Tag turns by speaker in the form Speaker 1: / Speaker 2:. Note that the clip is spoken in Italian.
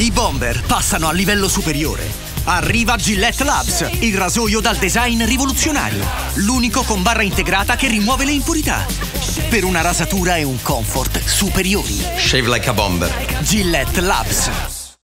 Speaker 1: I bomber passano a livello superiore. Arriva Gillette Labs, il rasoio dal design rivoluzionario. L'unico con barra integrata che rimuove le impurità. Per una rasatura e un comfort superiori.
Speaker 2: Shave like a bomber.
Speaker 1: Gillette Labs.